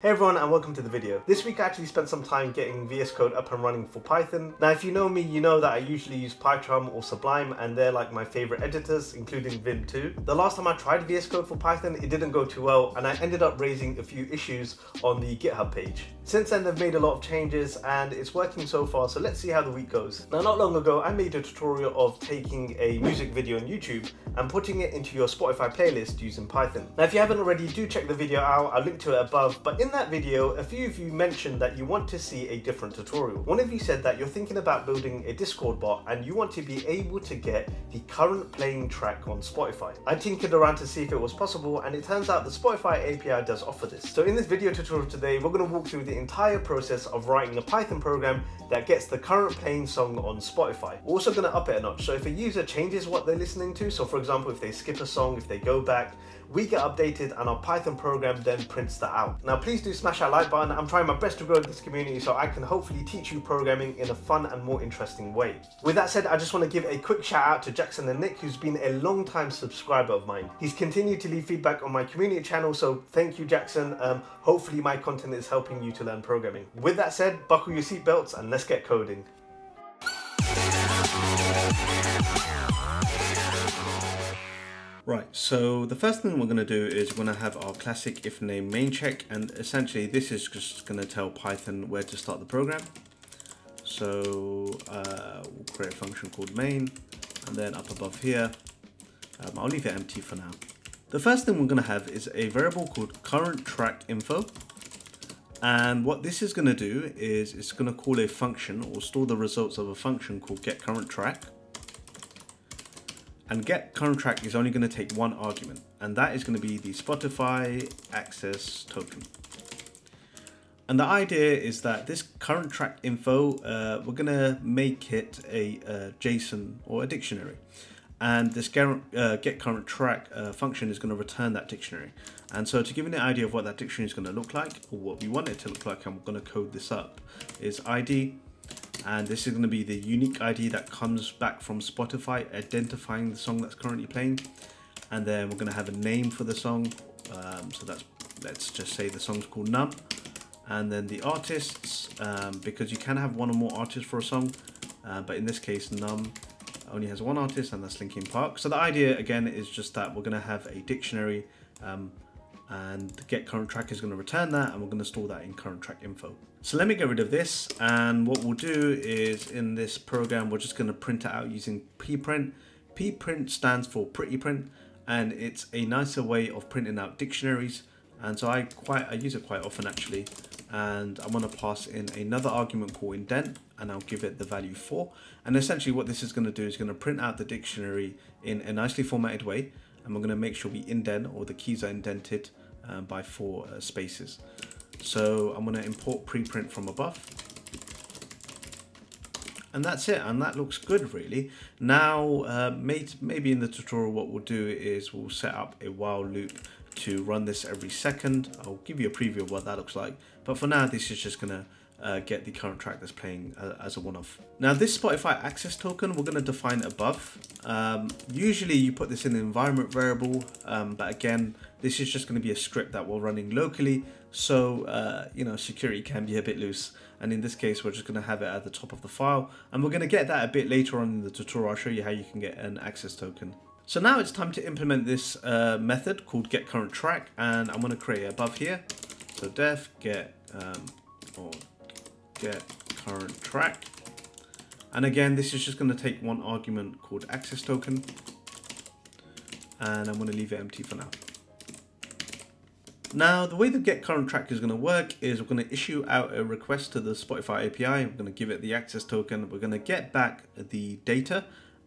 Hey everyone and welcome to the video. This week I actually spent some time getting VS Code up and running for Python. Now if you know me, you know that I usually use PyCharm or Sublime and they're like my favorite editors, including Vim too. The last time I tried VS Code for Python, it didn't go too well and I ended up raising a few issues on the GitHub page. Since then they've made a lot of changes and it's working so far, so let's see how the week goes. Now not long ago I made a tutorial of taking a music video on YouTube and putting it into your Spotify playlist using Python. Now if you haven't already, do check the video out, I'll link to it above, but in in that video, a few of you mentioned that you want to see a different tutorial. One of you said that you're thinking about building a Discord bot and you want to be able to get the current playing track on Spotify. I tinkered around to see if it was possible and it turns out the Spotify API does offer this. So in this video tutorial today, we're going to walk through the entire process of writing a Python program that gets the current playing song on Spotify. We're also going to up it a notch. So if a user changes what they're listening to, so for example, if they skip a song, if they go back, we get updated and our Python program then prints that out. Now please do smash that like button. I'm trying my best to grow this community so I can hopefully teach you programming in a fun and more interesting way. With that said, I just want to give a quick shout out to Jackson and Nick who's been a long time subscriber of mine. He's continued to leave feedback on my community channel so thank you Jackson. Um, hopefully my content is helping you to learn programming. With that said, buckle your seatbelts and let's get coding. Right, so the first thing we're going to do is we're going to have our classic if name main check and essentially this is just going to tell Python where to start the program. So uh, we'll create a function called main and then up above here, um, I'll leave it empty for now. The first thing we're going to have is a variable called current track info and what this is going to do is it's going to call a function or store the results of a function called get current track and get current track is only going to take one argument, and that is going to be the Spotify access token. And the idea is that this current track info, uh, we're going to make it a, a, JSON or a dictionary. And this uh, get current track uh, function is going to return that dictionary. And so to give you an idea of what that dictionary is going to look like, or what we want it to look like, I'm going to code this up, is ID and this is going to be the unique ID that comes back from Spotify identifying the song that's currently playing. And then we're going to have a name for the song. Um, so that's let's just say the song's called Numb and then the artists um, because you can have one or more artists for a song uh, but in this case Numb only has one artist and that's Linkin Park. So the idea again is just that we're going to have a dictionary um, and the get current track is going to return that and we're going to store that in current track info. So let me get rid of this and what we'll do is in this program we're just going to print it out using pprint. pprint stands for pretty print and it's a nicer way of printing out dictionaries and so I quite I use it quite often actually and I'm going to pass in another argument called indent and I'll give it the value 4 and essentially what this is going to do is going to print out the dictionary in a nicely formatted way and we're going to make sure we indent or the keys are indented uh, by four uh, spaces. So I'm going to import pprint from above. And that's it, and that looks good really. Now, uh, maybe in the tutorial what we'll do is we'll set up a while loop to run this every second. I'll give you a preview of what that looks like. But for now, this is just going to uh, get the current track that's playing uh, as a one-off. Now this Spotify access token we're going to define above. Um, usually you put this in the environment variable, um, but again this is just going to be a script that we're running locally, so uh, you know security can be a bit loose. And in this case we're just going to have it at the top of the file, and we're going to get that a bit later on in the tutorial. I'll show you how you can get an access token. So now it's time to implement this uh, method called get current track, and I'm going to create it above here. So def get um, or get current track. And again, this is just going to take one argument called access token. And I'm going to leave it empty for now. Now, the way the get current track is going to work is we're going to issue out a request to the Spotify API. We're going to give it the access token. We're going to get back the data.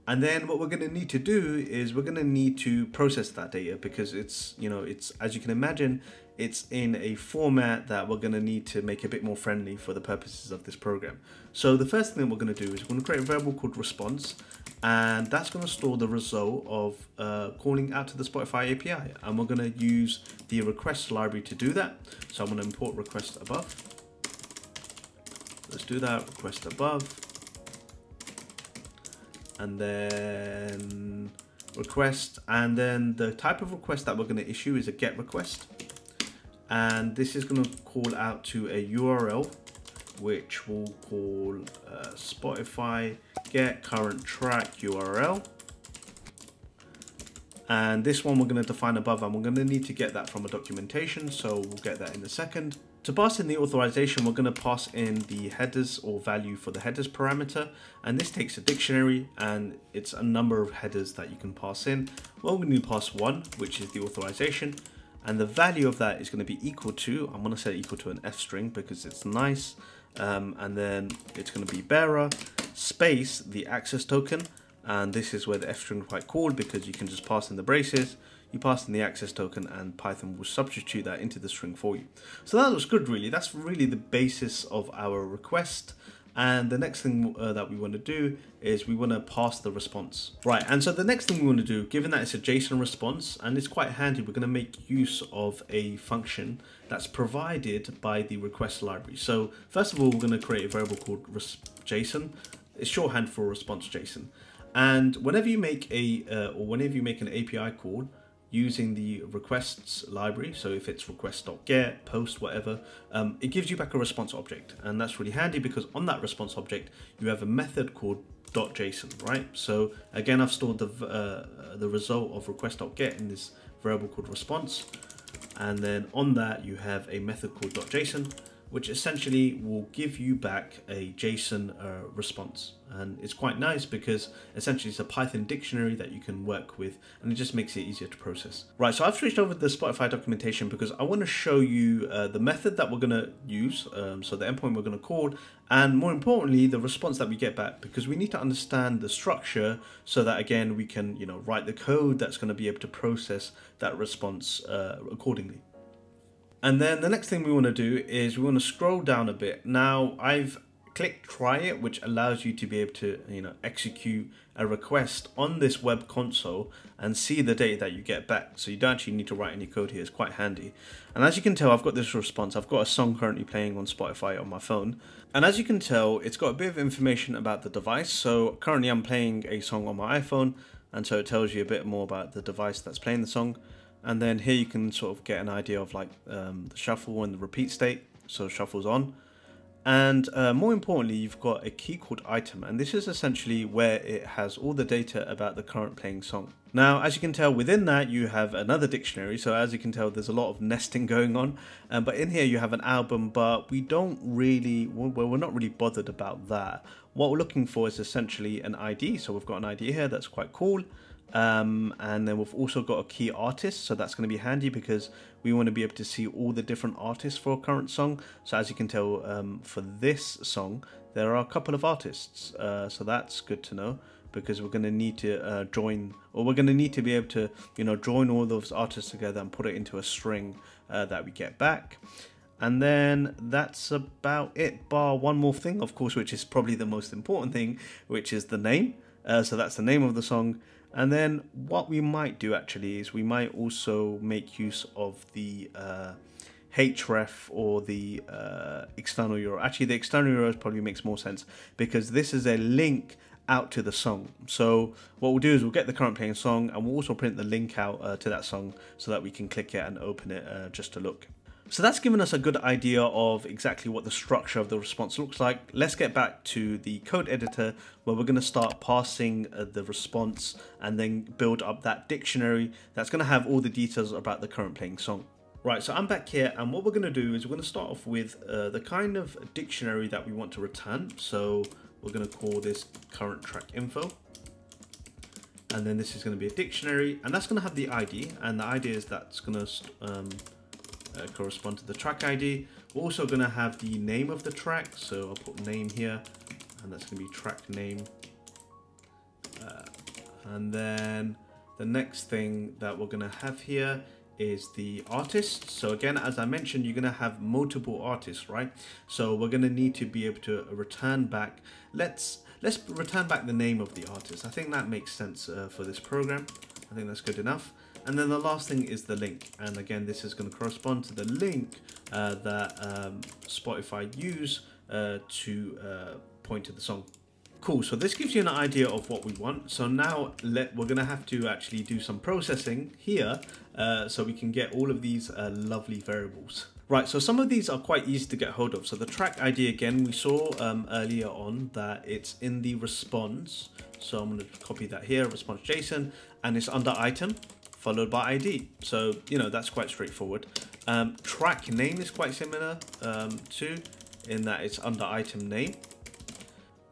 And then what we're going to need to do is we're going to need to process that data because it's, you know, it's, as you can imagine, it's in a format that we're going to need to make a bit more friendly for the purposes of this program. So the first thing that we're going to do is we're going to create a variable called response and that's going to store the result of uh, calling out to the Spotify API and we're going to use the request library to do that. So I'm going to import request above. Let's do that, request above. And then request and then the type of request that we're going to issue is a get request and this is going to call out to a URL which we'll call uh, Spotify. Get current track URL and this one we're going to define above and we're going to need to get that from a documentation so we'll get that in a second. To pass in the authorization we're going to pass in the headers or value for the headers parameter. And this takes a dictionary and it's a number of headers that you can pass in. Well we're going to pass one which is the authorization and the value of that is going to be equal to i'm going to set equal to an f string because it's nice um, and then it's going to be bearer space the access token and this is where the f string quite cool because you can just pass in the braces you pass in the access token and Python will substitute that into the string for you. So that looks good really, that's really the basis of our request. And the next thing uh, that we want to do is we want to pass the response. Right, and so the next thing we want to do, given that it's a JSON response, and it's quite handy, we're going to make use of a function that's provided by the request library. So first of all, we're going to create a variable called JSON. It's shorthand for response JSON. And whenever you make a, uh, or whenever you make an API call using the requests library, so if it's request.get, post, whatever, um, it gives you back a response object. And that's really handy because on that response object, you have a method called .json, right? So again, I've stored the, uh, the result of request.get in this variable called response. And then on that, you have a method called .json which essentially will give you back a JSON uh, response. And it's quite nice because essentially it's a Python dictionary that you can work with and it just makes it easier to process. Right, so I've switched over to the Spotify documentation because I want to show you uh, the method that we're going to use, um, so the endpoint we're going to call, and more importantly, the response that we get back because we need to understand the structure so that again, we can you know write the code that's going to be able to process that response uh, accordingly. And then the next thing we want to do is we want to scroll down a bit. Now I've clicked try it, which allows you to be able to, you know, execute a request on this web console and see the data that you get back. So you don't actually need to write any code here. It's quite handy. And as you can tell, I've got this response. I've got a song currently playing on Spotify on my phone. And as you can tell, it's got a bit of information about the device. So currently I'm playing a song on my iPhone. And so it tells you a bit more about the device that's playing the song and then here you can sort of get an idea of like um, the shuffle and the repeat state so shuffles on. And uh, more importantly you've got a key called item and this is essentially where it has all the data about the current playing song. Now as you can tell within that you have another dictionary so as you can tell there's a lot of nesting going on. Um, but in here you have an album but we don't really well we're not really bothered about that. What we're looking for is essentially an id so we've got an id here that's quite cool um, and then we've also got a key artist, so that's going to be handy because we want to be able to see all the different artists for a current song. So as you can tell, um, for this song, there are a couple of artists, uh, so that's good to know because we're going to need to uh, join, or we're going to need to be able to, you know, join all those artists together and put it into a string uh, that we get back. And then that's about it, bar one more thing, of course, which is probably the most important thing, which is the name. Uh, so that's the name of the song. And then what we might do actually is we might also make use of the uh, href or the uh, external URL. Actually, the external URL probably makes more sense because this is a link out to the song. So what we'll do is we'll get the current playing song and we'll also print the link out uh, to that song so that we can click it and open it uh, just to look. So that's given us a good idea of exactly what the structure of the response looks like. Let's get back to the code editor where we're going to start parsing uh, the response and then build up that dictionary that's going to have all the details about the current playing song. Right, so I'm back here and what we're going to do is we're going to start off with uh, the kind of dictionary that we want to return. So we're going to call this current track info. And then this is going to be a dictionary and that's going to have the ID and the idea is that's going to um, uh, correspond to the track ID. We're also going to have the name of the track, so I'll put name here, and that's going to be track name. Uh, and then the next thing that we're going to have here is the artist. So again, as I mentioned, you're going to have multiple artists, right? So we're going to need to be able to return back. Let's let's return back the name of the artist. I think that makes sense uh, for this program. I think that's good enough. And then the last thing is the link. And again, this is going to correspond to the link uh, that um, Spotify use uh, to uh, point to the song. Cool, so this gives you an idea of what we want. So now let, we're gonna have to actually do some processing here uh, so we can get all of these uh, lovely variables. Right, so some of these are quite easy to get hold of. So the track ID again, we saw um, earlier on that it's in the response. So I'm gonna copy that here, response JSON, and it's under item followed by ID. So, you know, that's quite straightforward. Um, track name is quite similar um, to in that it's under item name.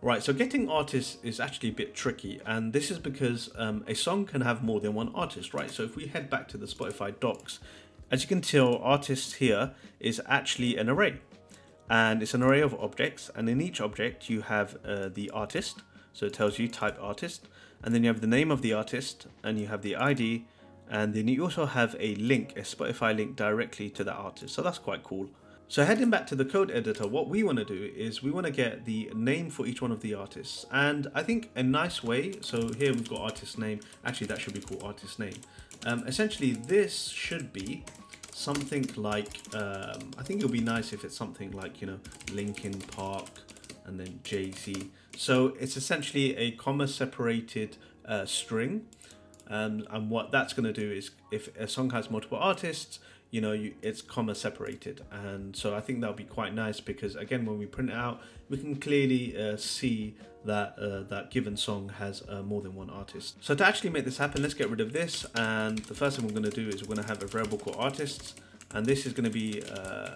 Right, so getting artists is actually a bit tricky, and this is because um, a song can have more than one artist, right? So if we head back to the Spotify docs, as you can tell, artists here is actually an array, and it's an array of objects, and in each object you have uh, the artist, so it tells you type artist, and then you have the name of the artist, and you have the ID, and then you also have a link, a Spotify link directly to the artist, so that's quite cool. So heading back to the code editor, what we want to do is we want to get the name for each one of the artists. And I think a nice way, so here we've got artist name, actually that should be called artist name. Um, essentially this should be something like, um, I think it'll be nice if it's something like, you know, Linkin Park and then Jay-Z. So it's essentially a comma separated uh, string. Um, and what that's going to do is if a song has multiple artists, you know you, it's comma separated. And so I think that'll be quite nice because again when we print it out we can clearly uh, see that uh, that given song has uh, more than one artist. So to actually make this happen let's get rid of this. And the first thing we're going to do is we're going to have a variable called artists. And this is going to be uh,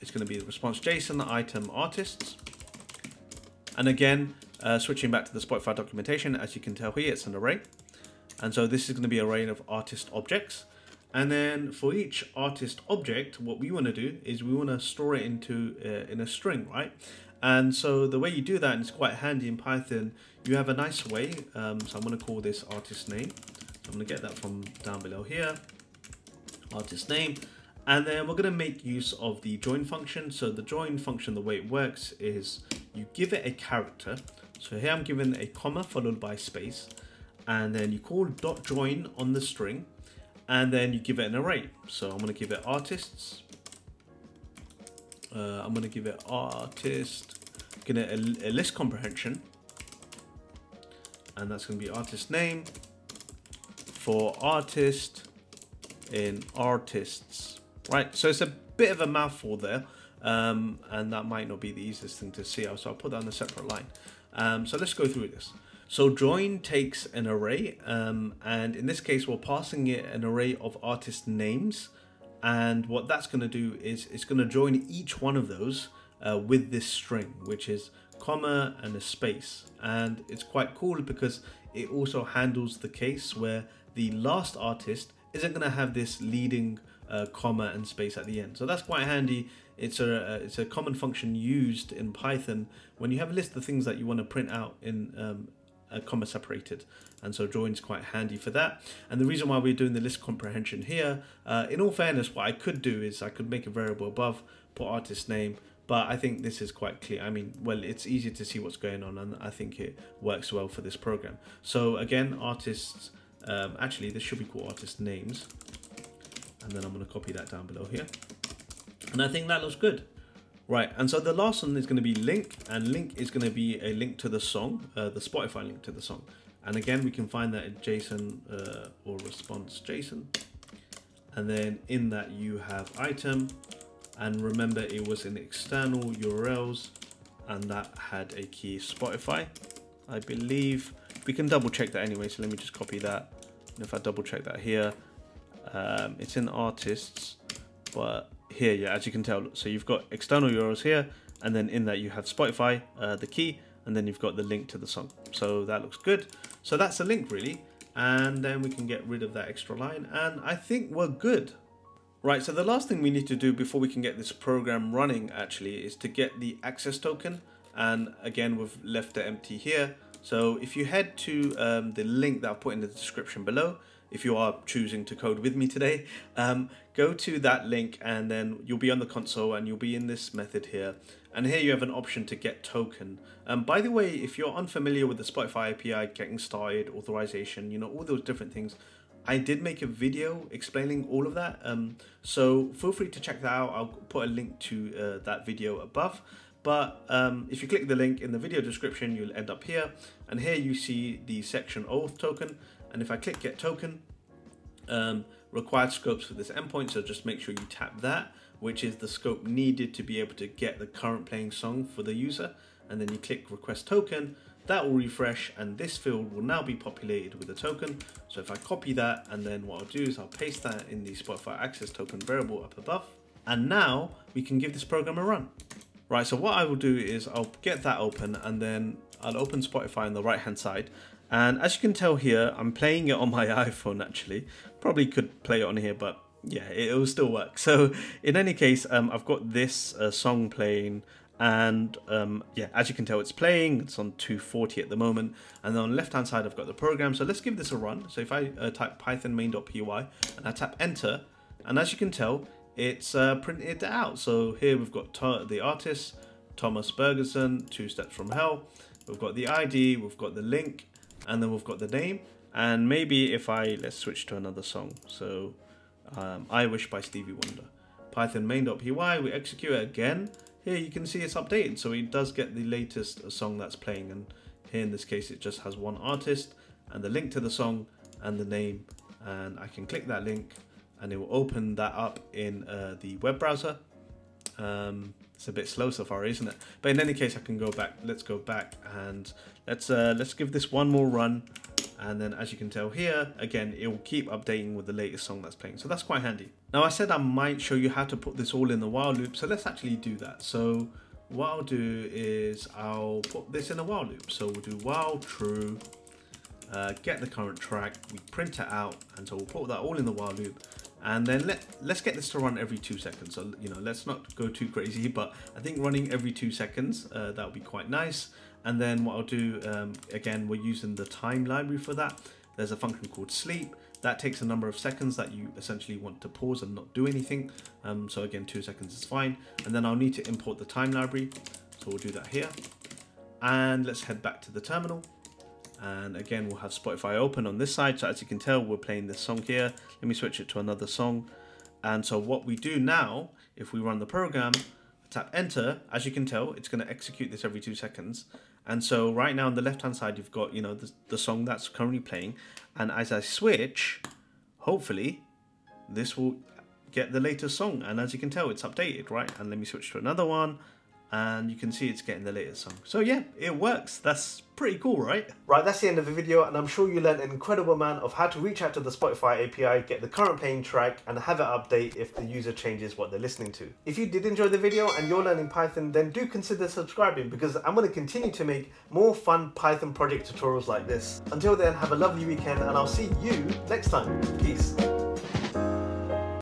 it's going to be the response JSON item artists. And again uh, switching back to the Spotify documentation as you can tell here it's an array and so this is going to be a array of artist objects and then for each artist object, what we want to do is we want to store it into uh, in a string, right? And so the way you do that, and it's quite handy in Python, you have a nice way. Um, so I'm going to call this artist name. So I'm going to get that from down below here, artist name. And then we're going to make use of the join function. So the join function, the way it works is you give it a character. So here I'm given a comma followed by space. And then you call dot join on the string and then you give it an array. So I'm going to give it artists. Uh, I'm going to give it artist. Going to a, a list comprehension, and that's going to be artist name for artist in artists. Right. So it's a bit of a mouthful there. Um, and that might not be the easiest thing to see. So I'll put that on a separate line. Um, so let's go through this. So join takes an array, um, and in this case, we're passing it an array of artist names. And what that's going to do is it's going to join each one of those uh, with this string, which is comma and a space. And it's quite cool because it also handles the case where the last artist isn't going to have this leading uh, comma and space at the end. So that's quite handy. It's a, it's a common function used in Python when you have a list of things that you want to print out in um, uh, comma separated. And so join's quite handy for that. And the reason why we're doing the list comprehension here uh, in all fairness what I could do is I could make a variable above put artist name but I think this is quite clear. I mean well it's easy to see what's going on and I think it works well for this program. So again artists um, actually this should be called artist names. And then I'm going to copy that down below here. And I think that looks good Right, and so the last one is going to be link, and link is going to be a link to the song, uh, the Spotify link to the song. And again, we can find that in JSON uh, or response JSON. And then in that you have item, and remember it was in external URLs, and that had a key Spotify. I believe we can double check that anyway, so let me just copy that. And if I double check that here, um, it's in artists, but here, yeah, as you can tell. So you've got external URLs here, and then in that you have Spotify, uh, the key, and then you've got the link to the song. So that looks good. So that's a link really. And then we can get rid of that extra line. And I think we're good. Right, so the last thing we need to do before we can get this program running actually is to get the access token. And again, we've left it empty here. So if you head to um, the link that I've put in the description below, if you are choosing to code with me today, um, go to that link and then you'll be on the console and you'll be in this method here. And here you have an option to get token. Um, by the way, if you're unfamiliar with the Spotify API, getting started, authorization, you know, all those different things, I did make a video explaining all of that. Um, so feel free to check that out. I'll put a link to uh, that video above. But um, if you click the link in the video description, you'll end up here. And here you see the section auth token. And if I click get token, um, required scopes for this endpoint. So just make sure you tap that, which is the scope needed to be able to get the current playing song for the user. And then you click request token, that will refresh and this field will now be populated with a token. So if I copy that and then what I'll do is I'll paste that in the Spotify access token variable up above. And now we can give this program a run. Right, so what I will do is I'll get that open and then I'll open Spotify on the right hand side. And as you can tell here, I'm playing it on my iPhone actually. Probably could play it on here, but yeah, it, will still work. So in any case, um, I've got this uh, song playing and um, yeah, as you can tell, it's playing. It's on 240 at the moment. And then on the left hand side, I've got the program. So let's give this a run. So if I uh, type python main.py and I tap enter, and as you can tell, it's uh, printed out. So here we've got the artist, Thomas Bergersen, Two Steps from Hell. We've got the ID, we've got the link, and then we've got the name. And maybe if I, let's switch to another song. So um, I Wish by Stevie Wonder. Python main.py, we execute it again. Here you can see it's updated. So it does get the latest song that's playing. And here in this case, it just has one artist and the link to the song and the name. And I can click that link and it will open that up in uh, the web browser. Um, it's a bit slow so far, isn't it? But in any case, I can go back. Let's go back and let's uh, let's give this one more run. And then as you can tell here, again, it will keep updating with the latest song that's playing. So that's quite handy. Now I said I might show you how to put this all in the while loop. So let's actually do that. So what I'll do is I'll put this in a while loop. So we'll do while true, uh, get the current track, we print it out. And so we'll put that all in the while loop and then let, let's get this to run every two seconds. So, you know, let's not go too crazy, but I think running every two seconds, uh, that would be quite nice. And then what I'll do, um, again, we're using the time library for that. There's a function called sleep. That takes a number of seconds that you essentially want to pause and not do anything. Um, so again, two seconds is fine. And then I'll need to import the time library. So we'll do that here. And let's head back to the terminal and again we'll have Spotify open on this side. So as you can tell we're playing this song here. Let me switch it to another song. And so what we do now if we run the program tap enter as you can tell it's going to execute this every two seconds. And so right now on the left hand side you've got you know the, the song that's currently playing. And as I switch hopefully this will get the latest song. And as you can tell it's updated right? And let me switch to another one and you can see it's getting the latest song. So yeah, it works. That's pretty cool, right? Right, that's the end of the video, and I'm sure you learned an incredible amount of how to reach out to the Spotify API, get the current playing track, and have it update if the user changes what they're listening to. If you did enjoy the video and you're learning Python, then do consider subscribing because I'm going to continue to make more fun Python project tutorials like this. Until then, have a lovely weekend, and I'll see you next time. Peace.